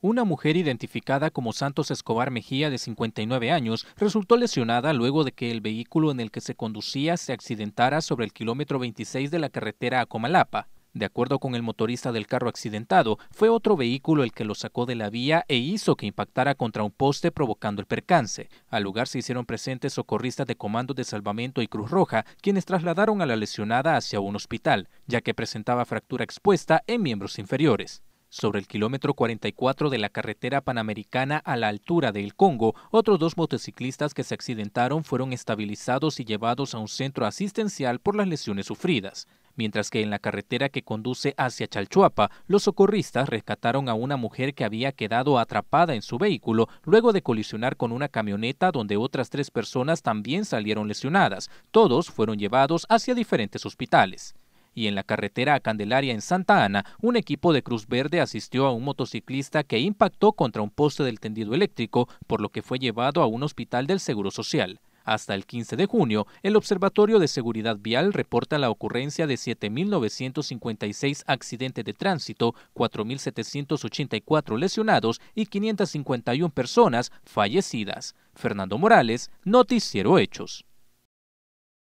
Una mujer identificada como Santos Escobar Mejía de 59 años resultó lesionada luego de que el vehículo en el que se conducía se accidentara sobre el kilómetro 26 de la carretera a Comalapa. De acuerdo con el motorista del carro accidentado, fue otro vehículo el que lo sacó de la vía e hizo que impactara contra un poste provocando el percance. Al lugar se hicieron presentes socorristas de Comando de Salvamento y Cruz Roja, quienes trasladaron a la lesionada hacia un hospital, ya que presentaba fractura expuesta en miembros inferiores. Sobre el kilómetro 44 de la carretera panamericana a la altura de El Congo, otros dos motociclistas que se accidentaron fueron estabilizados y llevados a un centro asistencial por las lesiones sufridas. Mientras que en la carretera que conduce hacia Chalchuapa, los socorristas rescataron a una mujer que había quedado atrapada en su vehículo luego de colisionar con una camioneta donde otras tres personas también salieron lesionadas. Todos fueron llevados hacia diferentes hospitales y en la carretera a Candelaria en Santa Ana, un equipo de Cruz Verde asistió a un motociclista que impactó contra un poste del tendido eléctrico, por lo que fue llevado a un hospital del Seguro Social. Hasta el 15 de junio, el Observatorio de Seguridad Vial reporta la ocurrencia de 7.956 accidentes de tránsito, 4.784 lesionados y 551 personas fallecidas. Fernando Morales, Noticiero Hechos.